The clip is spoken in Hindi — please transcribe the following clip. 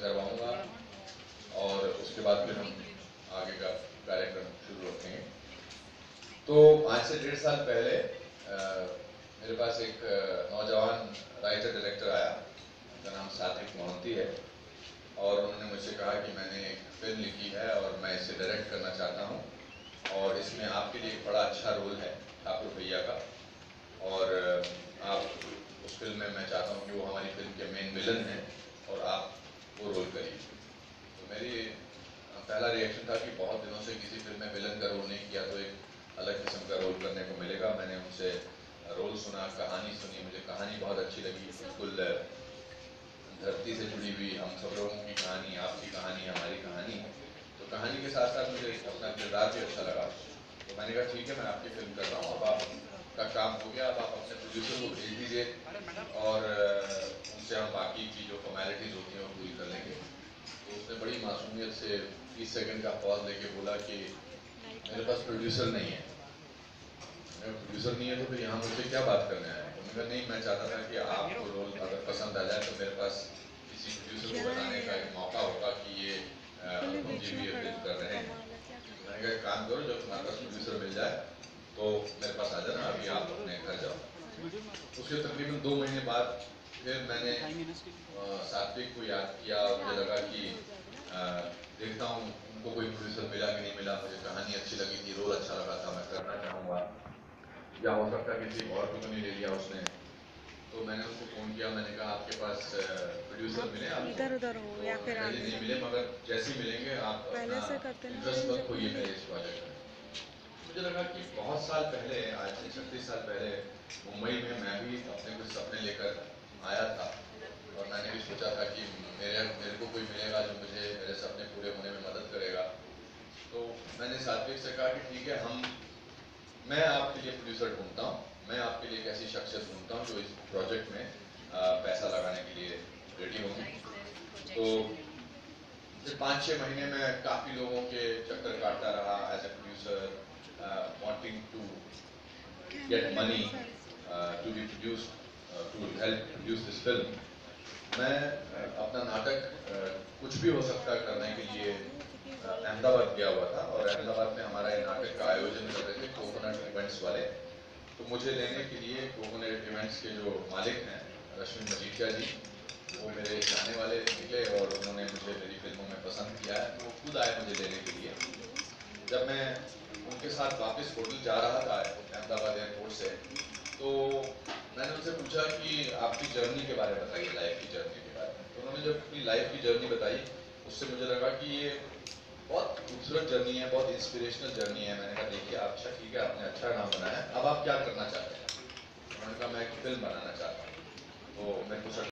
करवाऊँगा और उसके बाद फिर हम आगे का कार्यक्रम शुरू रखेंगे। तो आज से डेढ़ साल पहले अ, मेरे पास एक नौजवान राइटर डायरेक्टर आया उसका नाम सात्विक मोहंती है और उन्होंने मुझसे कहा कि मैंने एक फ़िल्म लिखी है और मैं इसे डायरेक्ट करना चाहता हूँ और इसमें आपके लिए एक बड़ा अच्छा रोल है ठाकुर भैया का और आप उस फ़िल्म में मैं चाहता हूँ कि वो हमारी फ़िल्म के मेन विलन हैं और आप वो रोल करिए तो मेरी अ, पहला रिएक्शन था कि बहुत दिनों से किसी फ़िल्म में विलन का रोल नहीं किया तो एक अलग किस्म का रोल करने को मिलेगा। मैंने उनसे रोल सुना, कहानी सुनी, मुझे कहानी बहुत अच्छी लगी। बिल्कुल धरती से जुड़ी हुई हम सब लोगों की कहानी, आपकी कहानी, हमारी कहानी। तो कहानी के साथ साथ मुझे अपना किरदार भी अच्छा लगा। तो मैंने कहा, ठीक है, मैं आपकी फ़िल्म कर रहा हूँ। अब आपका काम हो गया, अब आप अपने प्रोड्यूसर को भेज दीजिए और उनसे हम बाकी की जो फॉर्मेलिटीज़ होती हैं वो पूरी कर लेंगे। तो उसने बड़ी मासूमियत से तीस सेकंड का पॉज लेके बोला कि मेरे पास प्रोड्यूसर नहीं है। मेरा प्रोड्यूसर नहीं है तो फिर यहाँ मुझसे क्या बात करने आए? तो मैंने नहीं मैं चाहता था कि आपको रोल अगर पसंद आ जाए तो मेरे पास किसी प्रोड्यूसर को बताने का एक मौका होगा कि ये जी भी ये कर रहे हैं। मैंने कहा काम करो जब तुम्हारे पास प्रोड्यूसर मिल जाए तो मेरे पास आ जाना अभी आप अपने घर जाओ। उसके तकरीबन दो महीने बाद फिर मैंने सात्विक को याद किया और मुझे लगा कि अ, देखता हूँ उनको कोई प्रोड्यूसर मिला कि नहीं मिला मुझे कहानी अच्छी लगी थी रोल अच्छा लगा था मैं करना चाहूँगा या हो सकता है किसी और को तो नहीं ले लिया उसने। तो मैंने उसको फ़ोन किया मैंने कहा आपके पास प्रोड्यूसर मिले आप इधर उधर हो या फिर पहले आगे नहीं मिले मगर जैसे ही मिलेंगे आप पहले से करते इंटरेस्ट मत खोइए मेरे इस प्रोजेक्ट में। मुझे लगा कि बहुत साल पहले आज से छत्तीस साल पहले मुंबई में मैं भी अपने कुछ सपने लेकर आया था। और मैंने भी सोचा था कि मेरे मेरे को कोई मिलेगा जो मुझे मेरे सपने पूरे होने में मदद करेगा। तो मैंने सात्विक से कहा कि ठीक है हम मैं आपके लिए प्रोड्यूसर ढूंढता हूँ। मैं आपके लिए एक ऐसी शख्सियत ढूंढता हूँ जो इस प्रोजेक्ट में आ, पैसा लगाने के लिए रेडी होगी। तो पाँच छः महीने में काफ़ी लोगों के चक्कर काटता रहा as a producer wanting to get money to be produce to help produce this film मैं अपना नाटक कुछ भी हो सकता है करने के लिए अहमदाबाद गया हुआ था और अहमदाबाद में हमारा ये नाटक का आयोजन कर रहे थे इवेंट्स वाले। तो मुझे लेने के लिए कोकोनट इवेंट्स के जो मालिक हैं, रश्मि मजीठिया जी, वो मेरे जाने वाले निकले और उन्होंने मुझे मेरी फ़िल्मों में पसंद किया है तो वो खुद आए मुझे लेने के लिए। जब मैं उनके साथ वापस होटल जा रहा था, अहमदाबाद एयरपोर्ट से तो मैंने उनसे पूछा कि आपकी जर्नी के बारे में बताइए लाइफ की जर्नी के बारे में। तो उन्होंने जब अपनी लाइफ की जर्नी बताई, उससे मुझे लगा कि ये बहुत खूबसूरत जर्नी है, बहुत इंस्पिरेशनल जर्नी है। मैंने कहा, देखिए, आप अच्छा ठीक है आपने अच्छा नाम बनाया अब आप क्या करना चाहते हैं? उन्होंने कहा, मैं एक फ़िल्म बनाना चाहता हूँ। तो मैं को